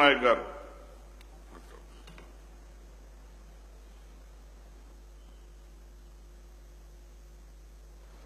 నాయక్ గారు.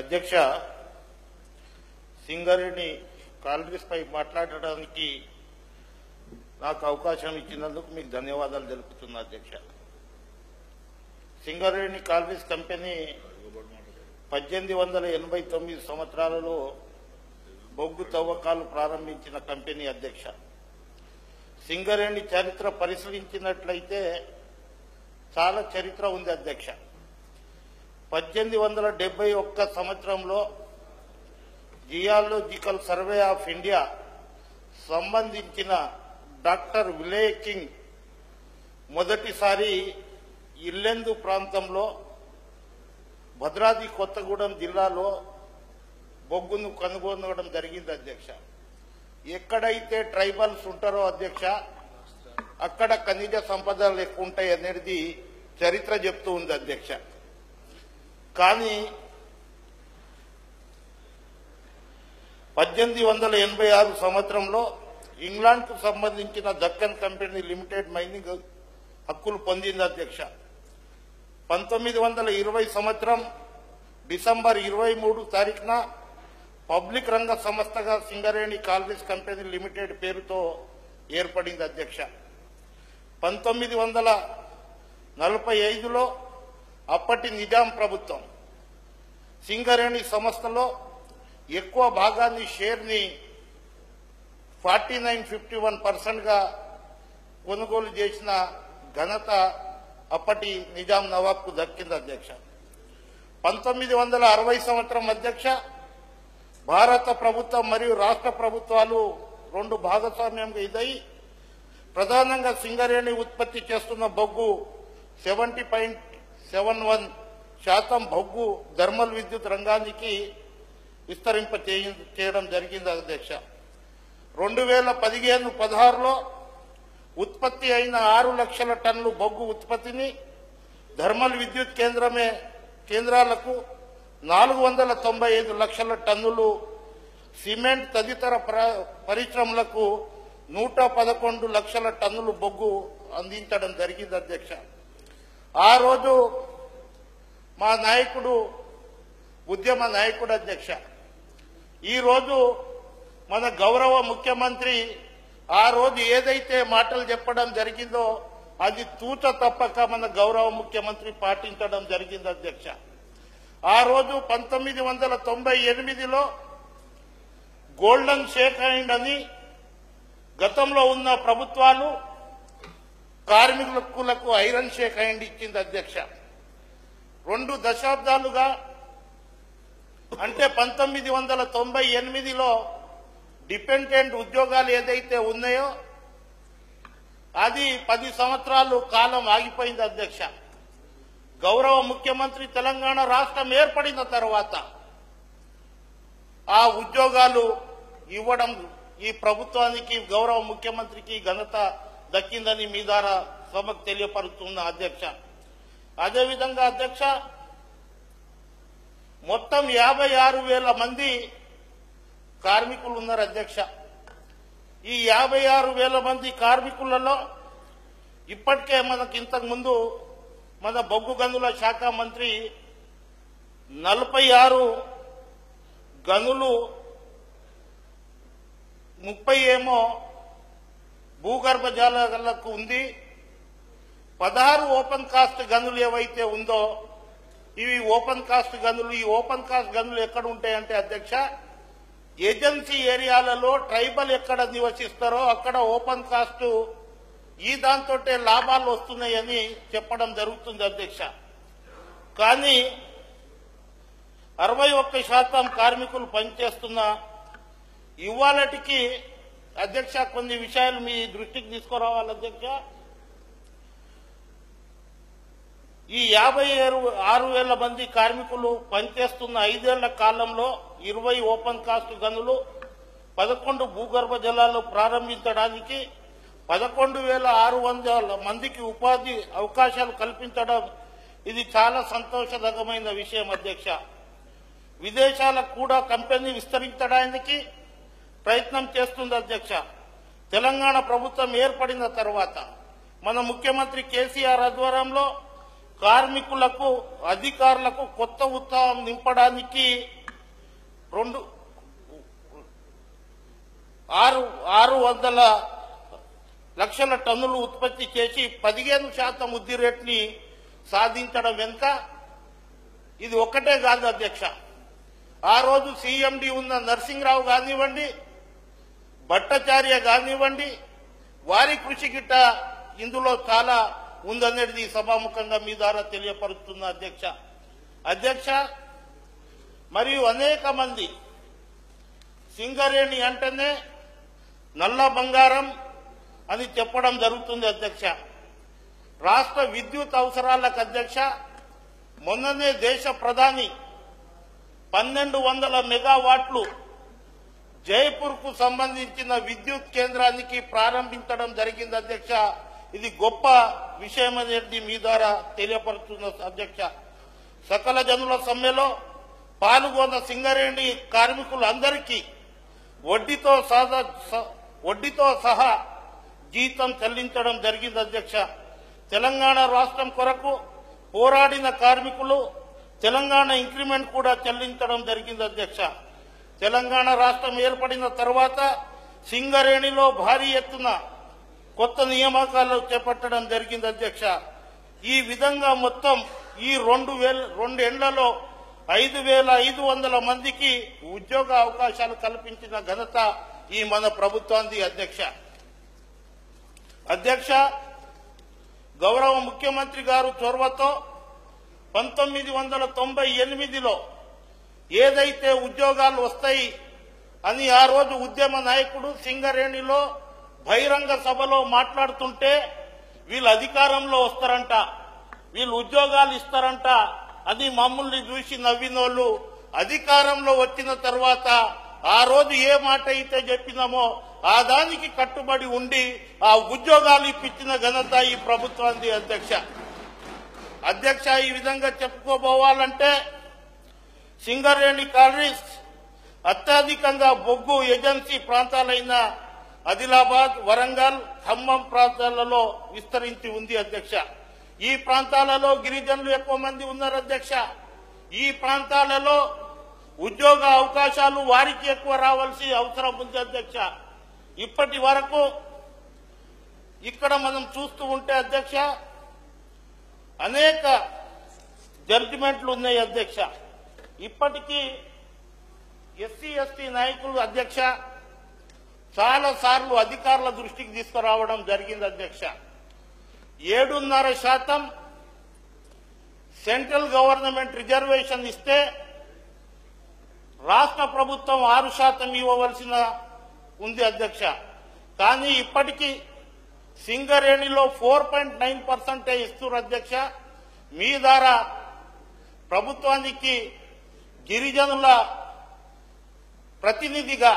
అధ్యక్ష సింగారెడ్డి కాంగ్రెస్ పై మాట్లాడడానికి నాకు అవకాశం ఇచ్చినందుకు మీకు ధన్యవాదాలు తెలుపుతున్నా అధ్యక్ష. సింగారెడ్డి కాంగ్రెస్ కంపెనీ పద్దెనిమిది వందల ఎనభై తొమ్మిది సంవత్సరాలలో బొగ్గు తవ్వకాలు ప్రారంభించిన కంపెనీ అధ్యక్ష. సింగరేణి చరిత్ర పరిశీలించినట్లయితే చాలా చరిత్ర ఉంది అధ్యక్ష. పద్దెనిమిది వందల డెబ్బై ఒక్క సంవత్సరంలో జియాలజికల్ సర్వే ఆఫ్ ఇండియా సంబంధించిన డాక్టర్ విలే కింగ్ మొదటిసారి ఇల్లెందు ప్రాంతంలో భద్రాద్రి కొత్తగూడెం జిల్లాలో బొగ్గును కనుగొనడం జరిగింది అధ్యక్ష. ఎక్కడైతే ట్రైబల్స్ ఉంటారో అధ్యక్ష అక్కడ ఖనిజ సంపదలు ఎక్కువ ఉంటాయి అనేది చరిత్ర చెప్తూ ఉంది అధ్యక్ష. కానీ పద్దెనిమిది వందల ఎనభై ఆరు సంవత్సరంలో ఇంగ్లాండ్కు సంబంధించిన దక్కన్ కంపెనీ లిమిటెడ్ మైనింగ్ హక్కులు పొందింది అధ్యక్ష. పంతొమ్మిది వందల ఇరవై సంవత్సరం డిసెంబర్ ఇరవై మూడు తారీఖున పబ్లిక్ రంగ సంస్థగా సింగరేణి కాలనీస్ కంపెనీ లిమిటెడ్ పేరుతో ఏర్పడింది అధ్యక్ష. పంతొమ్మిది వందల నలభై ఐదులో అప్పటి నిజాం ప్రభుత్వం సింగరేణి సంస్థలో ఎక్కువ భాగాన్ని షేర్ని ఫార్టీ నైన్ ఫిఫ్టీ వన్ పర్సెంట్గా కొనుగోలు చేసిన ఘనత అప్పటి నిజాం నవాబ్కు దక్కింది అధ్యక్ష. పంతొమ్మిది వందల అరవై సంవత్సరం అధ్యక్ష భారత ప్రభుత్వం మరియు రాష్ట్ర ప్రభుత్వాలు రెండు భాగస్వామ్యంగా ఇదై ప్రధానంగా సింగరేణి ఉత్పత్తి చేస్తున్న బొగ్గు సెవెంటీ పాయింట్ సెవెన్ వన్ శాతం బొగ్గు థర్మల్ విద్యుత్ రంగానికి విస్తరింప చేయడం జరిగింది అధ్యక్ష. రెండు వేల పదిహేను పదహారులో ఉత్పత్తి అయిన ఆరు లక్షల టన్నులు బొగ్గు ఉత్పత్తిని థర్మల్ విద్యుత్ కేంద్రమే కేంద్రాలకు నాలుగు వందల తొంభై ఐదు లక్షల టన్నులు సిమెంట్ తదితర పరిశ్రమలకు నూట పదకొండు లక్షల టన్నులు బొగ్గు అందించడం జరిగింది అధ్యక్ష. ఆ రోజు మా నాయకుడు ఉద్యమ నాయకుడు అధ్యక్ష. ఈరోజు మన గౌరవ ముఖ్యమంత్రి ఆ రోజు ఏదైతే మాటలు చెప్పడం జరిగిందో అది తూచ తప్పక మన గౌరవ ముఖ్యమంత్రి పాటించడం జరిగింది అధ్యక్ష. ఆ రోజు పంతొమ్మిది వందల తొంభై ఎనిమిదిలో గోల్డెన్ షేక్ హ్యాండ్ అని గతంలో ఉన్న ప్రభుత్వాలు కార్మికులకు ఐరన్ షేక్ హ్యాండ్ ఇచ్చింది అధ్యక్ష. రెండు దశాబ్దాలుగా అంటే పంతొమ్మిది వందల తొంభై ఎనిమిదిలో డిపెండెంట్ ఉద్యోగాలు ఏదైతే ఉన్నాయో అది పది సంవత్సరాలు కాలం ఆగిపోయింది అధ్యక్ష. గౌరవ ముఖ్యమంత్రి తెలంగాణ రాష్ట్రం ఏర్పడిన తర్వాత ఆ ఉద్యోగాలు ఇవ్వడం ఈ ప్రభుత్వానికి గౌరవ ముఖ్యమంత్రికి ఘనత దక్కిందని మీ ద్వారా సభకు తెలియపరుస్తున్న అధ్యక్ష. అదేవిధంగా అధ్యక్ష మొత్తం యాభై ఆరు వేల మంది కార్మికులు ఉన్నారు అధ్యక్ష. ఈ యాభై ఆరు వేల మంది కార్మికులలో ఇప్పటికే మనకి ఇంతకు ముందు మన బొగ్గు గనుల శాఖ మంత్రి నలభై ఆరు గనులు ముప్పై ఏమో భూగర్భ జలాలకు ఉంది. పదహారు ఓపెన్ కాస్ట్ గనులు ఏవైతే ఉందో ఇవి ఓపెన్ కాస్ట్ గనులు ఈ ఓపెన్ కాస్ట్ గనులు ఎక్కడ ఉంటాయంటే అధ్యక్ష ఏజెన్సీ ఏరియాలలో ట్రైబల్ ఎక్కడ నివసిస్తారో అక్కడ ఓపెన్ కాస్ట్ ఈ దాంతో లాభాలు వస్తున్నాయని చెప్పడం జరుగుతుంది అధ్యక్ష. కానీ అరవై ఒక్క శాతం కార్మికులు పనిచేస్తున్న ఇవాళటికి అధ్యక్ష కొన్ని విషయాలు మీ దృష్టికి తీసుకురావాలి అధ్యక్ష. ఈ యాభై ఏరు ఆరు వేల మంది కార్మికులు పనిచేస్తున్న ఐదేళ్ళ కాలంలో ఇరవై ఓపెన్ కాస్ట్ గనులు పదకొండు భూగర్భ జలాలు ప్రారంభించడానికి పదకొండు వేల ఆరు వందల మందికి ఉపాధి అవకాశాలు కల్పించడం ఇది చాలా సంతోషదగమైన విషయం అధ్యక్ష. విదేశాలకు కూడా కంపెనీ విస్తరించడానికి ప్రయత్నం చేస్తుంది అధ్యక్ష. తెలంగాణ ప్రభుత్వం ఏర్పడిన తర్వాత మన ముఖ్యమంత్రి కేసీఆర్ ఆధ్వర్యంలో కార్మికులకు అధికారులకు కొత్త ఉత్సాహం నింపడానికి రెండు ఆరు ఆరు వందల లక్షల టన్నులు ఉత్పత్తి చేసి పదిహేను శాతం వృద్ధి రేట్ని సాధించడం వెనుక ఇది ఒక్కటే కాదు అధ్యక్ష. ఆ రోజు సీఎండి ఉన్న నరసింహరావు కానివ్వండి భట్టాచార్య కానివ్వండి వారి కృషి గిట్ట ఇందులో చాలా ఉందనేది సభాముఖంగా మీ ద్వారా తెలియపరుస్తున్న అధ్యక్ష. అధ్యక్ష మరియు అనేక మంది సింగరేణి అంటేనే నల్ల బంగారం అని చెప్పడం జరుగుతుంది అధ్యక్ష. రాష్ట్ర విద్యుత్ అవసరాలకు అధ్యక్ష మొన్ననే దేశ ప్రధాని పన్నెండు వందల మెగావాట్లు జైపూర్కు సంబంధించిన విద్యుత్ కేంద్రానికి ప్రారంభించడం జరిగింది అధ్యక్ష. ఇది గొప్ప విషయం అనేది మీ ద్వారా తెలియపరుస్తున్న అధ్యక్ష. సకల జనుల సమ్మెలో పాల్గొన్న సింగరేణి కార్మికులందరికీ వడ్డీతో సహా స- వడ్డీతో సహా జీతం చెల్లించడం జరిగింది అధ్యక్ష. తెలంగాణ రాష్ట్రం కొరకు పోరాడిన కార్మికులు తెలంగాణ ఇంక్రిమెంట్ కూడా చెల్లించడం జరిగింది అధ్యక్ష. తెలంగాణ రాష్ట్రం ఏర్పడిన తర్వాత సింగరేణిలో భారీ ఎత్తున కొత్త నియామకాలు చేపట్టడం జరిగింది అధ్యక్ష. ఈ విధంగా మొత్తం ఈ రెండు వేల రెండేళ్ళలో ఐదు వేల ఐదు వందల మందికి ఉద్యోగ అవకాశాలు కల్పించిన ఘనత ఈ మన ప్రభుత్వానికి అధ్యక్ష. అధ్యక్ష గౌరవ ముఖ్యమంత్రి గారు చొరవతో పంతొమ్మిది వందల తొంభై ఎనిమిదిలో ఏదైతే ఉద్యోగాలు వస్తాయి అని ఆ రోజు ఉద్యమ నాయకుడు సింగరేణిలో బహిరంగ సభలో మాట్లాడుతుంటే వీళ్ళు అధికారంలో వస్తారంట వీళ్ళు ఉద్యోగాలు ఇస్తారంట అని మమ్మల్ని చూసి నవ్వినోళ్ళు అధికారంలో వచ్చిన తర్వాత ఆ రోజు ఏ మాట అయితే చెప్పినామో ఆ దానికి కట్టుబడి ఉండి ఆ ఉద్యోగాలు ఇప్పించిన ఘనత ఈ ప్రభుత్వానికి అధ్యక్ష. అధ్యక్ష ఈ విధంగా చెప్పుకోబోవాలంటే సింగరేణి కాలనీస్ అత్యధికంగా బొగ్గు ఏజెన్సీ ప్రాంతాలైన ఆదిలాబాద్ వరంగల్ ఖమ్మం ప్రాంతాలలో విస్తరించి ఉంది అధ్యక్ష. ఈ ప్రాంతాలలో గిరిజనులు ఎక్కువ మంది ఉన్నారు అధ్యక్ష. ఈ ప్రాంతాలలో ఉద్యోగ అవకాశాలు వారికి ఎక్కువ రావాల్సి అవసరం ఉంది అధ్యక్ష. ఇప్పటి వరకు ఇక్కడ మనం చూస్తూ ఉంటే అధ్యక్ష అనేక జడ్జిమెంట్లు ఉన్నాయి అధ్యక్ష. ఇప్పటికీ ఎస్సీ ఎస్టీ నాయకులు అధ్యక్ష చాలా సార్లు అధికారుల దృష్టికి తీసుకురావడం జరిగింది అధ్యక్ష. ఏడున్నర శాతం సెంట్రల్ గవర్నమెంట్ రిజర్వేషన్ ఇస్తే రాష్ట్ర ప్రభుత్వం ఆరు శాతం ఇవ్వవలసిన ఉంది అధ్యక్ష. కానీ ఇప్పటికీ సింగరేణిలో ఫోర్ పాయింట్ నైన్ పర్సెంటే ఇస్తున్నారు అధ్యక్ష. మీ ద్వారా ప్రభుత్వానికి గిరిజనుల ప్రతినిధిగా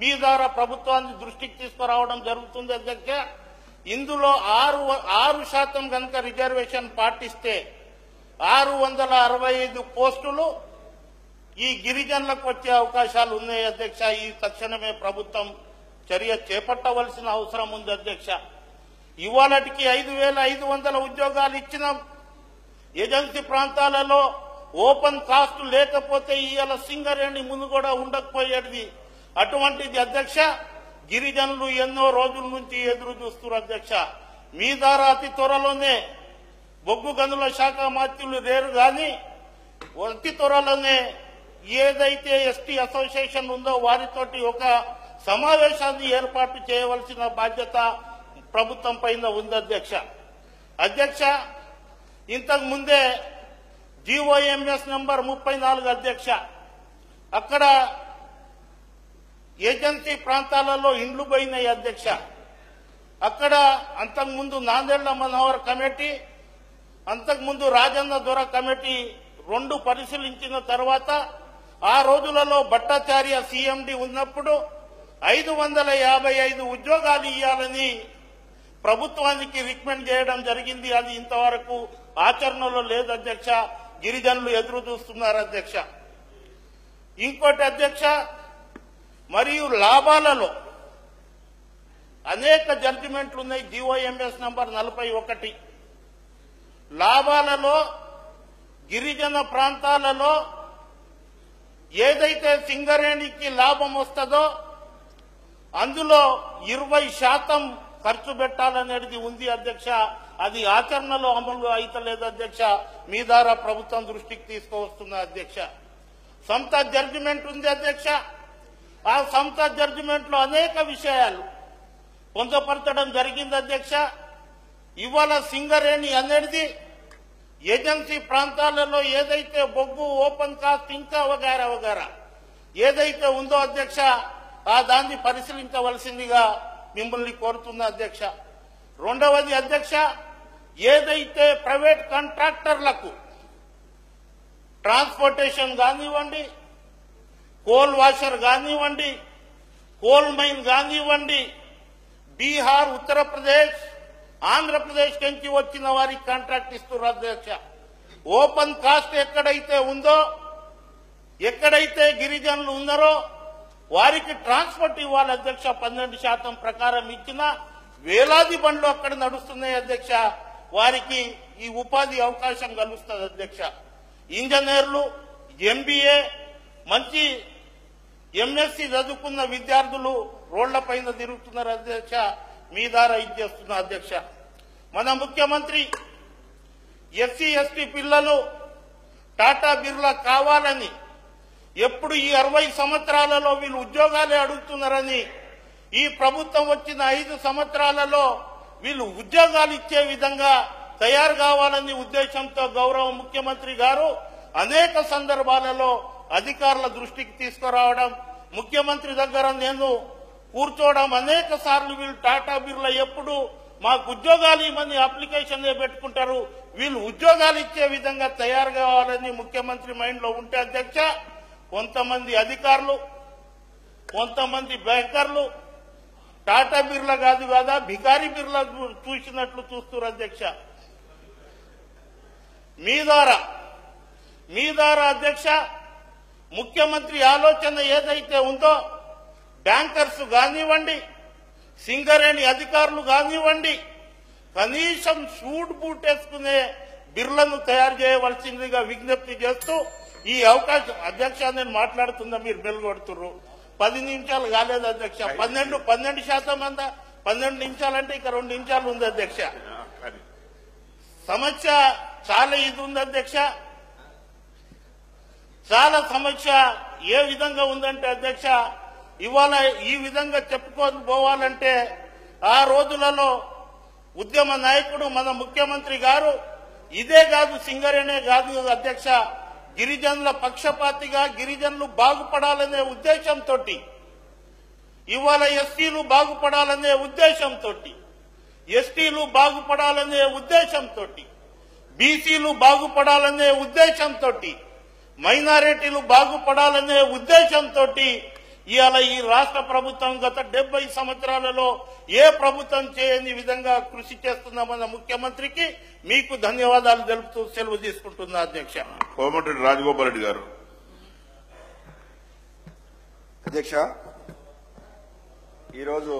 మీ ద్వారా ప్రభుత్వాన్ని దృష్టికి తీసుకురావడం జరుగుతుంది అధ్యక్ష. ఇందులో ఆరు ఆరు శాతం కనుక రిజర్వేషన్ పాటిస్తే ఆరు వందల అరవై ఐదు పోస్టులు ఈ గిరిజనులకు వచ్చే అవకాశాలు ఉన్నాయి అధ్యక్ష. ఈ తక్షణమే ప్రభుత్వం చర్య చేపట్టవలసిన అవసరం ఉంది అధ్యక్ష. ఇవాళటికి ఐదు వేల ఐదు వందల ఉద్యోగాలు ఇచ్చినాం ఏజెన్సీ ప్రాంతాలలో ఓపెన్ కాస్ట్ లేకపోతే ఇవాళ సింగరేణి ముందు కూడా ఉండకపోయేది అటువంటిది అధ్యక్ష గిరిజనులు ఎన్నో రోజుల నుంచి ఎదురు చూస్తున్నారు అధ్యక్ష. మీ ద్వారా అతి త్వరలోనే బొగ్గు గనుల శాఖ మాత్యులు లేరు కానీ అతి త్వరలోనే ఏదైతే ఎస్టీ అసోసియేషన్ ఉందో వారితోటి ఒక సమావేశాన్ని ఏర్పాటు చేయవలసిన బాధ్యత ప్రభుత్వం పైన ఉంది అధ్యక్ష. అధ్యక్ష ఇంతకు ముందే జీఓఎంఎస్ నెంబర్ ముప్పై నాలుగు అధ్యక్ష. అక్కడ ఏజెన్సీ ప్రాంతాలలో ఇండ్లు పోయినాయి అధ్యక్ష. అక్కడ అంతకుముందు నాందేళ్ళ మనోహర్ కమిటీ అంతకుముందు రాజన్న దొర కమిటీ రెండు పరిశీలించిన తర్వాత ఆ రోజులలో భట్టాచార్య సీఎండి ఉన్నప్పుడు ఐదు వందల యాభై ఐదు ఉద్యోగాలు ఇవ్వాలని ప్రభుత్వానికి రికమెండ్ చేయడం జరిగింది. అది ఇంతవరకు ఆచరణలో లేదు అధ్యక్ష. గిరిజనులు ఎదురు చూస్తున్నారు అధ్యక్ష. ఇంకోటి అధ్యక్ష మరియు లాభాలలో అనేక జడ్జిమెంట్లు ఉన్నాయి. డిఓఎంఎస్ నంబర్ నలభై ఒకటి. లాభాలలో గిరిజన ప్రాంతాలలో ఏదైతే సింగరేణికి లాభం వస్తుందో అందులో ఇరవై శాతం ఖర్చు పెట్టాలనేది ఉంది అధ్యక్ష. అది ఆచరణలో అమలు అయితలేదు అధ్యక్ష. మీ ద్వారా ప్రభుత్వం దృష్టికి తీసుకువస్తున్న అధ్యక్ష. సొంత జడ్జిమెంట్ ఉంది అధ్యక్ష. ఆ సొంత జడ్జిమెంట్లో అనేక విషయాలు పొందపరచడం జరిగింది అధ్యక్ష. ఇవాళ సింగరేణి అనేది ఏజెన్సీ ప్రాంతాలలో ఏదైతే బొగ్గు ఓపెన్ కాస్ట్ ఇంకా వగారా వగారా ఏదైతే ఉందో అధ్యక్ష ఆ దాన్ని పరిశీలించవలసిందిగా మిమ్మల్ని కోరుతున్న అధ్యక్ష. రెండవది అధ్యక్ష ఏదైతే ప్రైవేట్ కాంట్రాక్టర్లకు ట్రాన్స్పోర్టేషన్ కానివ్వండి కోల్ వాషర్ కానివ్వండి కోల్ మైన్ కానివ్వండి బీహార్ ఉత్తరప్రదేశ్ ఆంధ్రప్రదేశ్ నుంచి వచ్చిన వారికి కాంట్రాక్ట్ ఇస్తున్నారు అధ్యక్ష. ఓపెన్ కాస్ట్ ఎక్కడైతే ఉందో ఎక్కడైతే గిరిజనులు ఉన్నారో వారికి ట్రాన్స్పోర్ట్ ఇవ్వాలి అధ్యక్ష. పన్నెండు శాతం ప్రకారం ఇచ్చిన వేలాది బండ్లు అక్కడ నడుస్తున్నాయి అధ్యక్ష. వారికి ఈ ఉపాధి అవకాశం కలుస్తుంది అధ్యక్ష. ఇంజనీర్లు ఎంబీఏ మంచి ఎంఎస్సి చదువుకున్న విద్యార్థులు రోడ్ల పైన తిరుగుతున్నారు అధ్యక్ష. మీ ద్వారా ఇది చేస్తున్న అధ్యక్ష. మన ముఖ్యమంత్రి ఎస్సీ ఎస్టీ పిల్లలు టాటా బిర్లా కావాలని ఎప్పుడు ఈ అరవై సంవత్సరాలలో వీళ్ళు ఉద్యోగాలే అడుగుతున్నారని ఈ ప్రభుత్వం వచ్చిన ఐదు సంవత్సరాలలో వీళ్ళు ఉద్యోగాలు ఇచ్చే విధంగా తయారు కావాలని ఉద్దేశంతో గౌరవ ముఖ్యమంత్రి గారు అనేక సందర్భాలలో అధికారుల దృష్టికి తీసుకురావడం ముఖ్యమంత్రి దగ్గర నేను కూర్చోవడం అనేక సార్లు వీళ్ళు టాటా బిర్లా ఎప్పుడు మాకు ఉద్యోగాలు ఇవ్వని అప్లికేషన్ పెట్టుకుంటారు. వీళ్ళు ఉద్యోగాలు ఇచ్చే విధంగా తయారు కావాలని ముఖ్యమంత్రి మైండ్లో ఉంటే అధ్యక్ష కొంతమంది అధికారులు కొంతమంది బ్యాంకర్లు టాటా బిర్లా కాదు కదా భికారి బిర్లా చూసినట్లు చూస్తున్నారు అధ్యక్ష. మీ ద్వారా మీ ద్వారా అధ్యక్ష ముఖ్యమంత్రి ఆలోచన ఏదైతే ఉందో బ్యాంకర్స్ కానివ్వండి సింగరేణి అధికారులు కానివ్వండి కనీసం సూట్ బూట్ వేసుకునే బిర్లను తయారు చేయవలసిందిగా విజ్ఞప్తి చేస్తూ ఈ అవకాశం అధ్యక్ష నేను మాట్లాడుతున్నా మీరు మెలుగొడుతున్నారు పది నిమిషాలు కాలేదు అధ్యక్ష. పన్నెండు పన్నెండు శాతం అందా పన్నెండు నిమిషాలంటే ఇక రెండు నిమిషాలు ఉంది అధ్యక్ష. సమస్య చాలా ఇది ఉంది అధ్యక్ష. చాలా సమస్య ఏ విధంగా ఉందంటే అధ్యక్ష ఇవాళ ఈ విధంగా చెప్పుకొని పోవాలంటే ఆ రోజులలో ఉద్యమ నాయకుడు మన ముఖ్యమంత్రి గారు ఇదే కాదు సింగరేనే కాదు అధ్యక్ష గిరిజనుల పక్షపాతిగా గిరిజనులు బాగుపడాలనే ఉద్దేశంతో ఇవాళ ఎస్టీలు బాగుపడాలనే ఉద్దేశంతో ఎస్టీలు బాగుపడాలనే ఉద్దేశంతో బీసీలు బాగుపడాలనే ఉద్దేశంతో మైనారిటీలు బాగుపడాలనే ఉద్దేశంతో ఇవాళ ఈ రాష్ట్ర ప్రభుత్వం గత డెబ్బై సంవత్సరాలలో ఏ ప్రభుత్వం చేయని విధంగా కృషి చేస్తున్న మన ముఖ్యమంత్రికి మీకు ధన్యవాదాలు తెలుపుతూ సెలవు తీసుకుంటున్నా అధ్యక్ష. కోమటిరెడ్డి రాజగోపాల్ రెడ్డి గారు. అధ్యక్ష ఈరోజు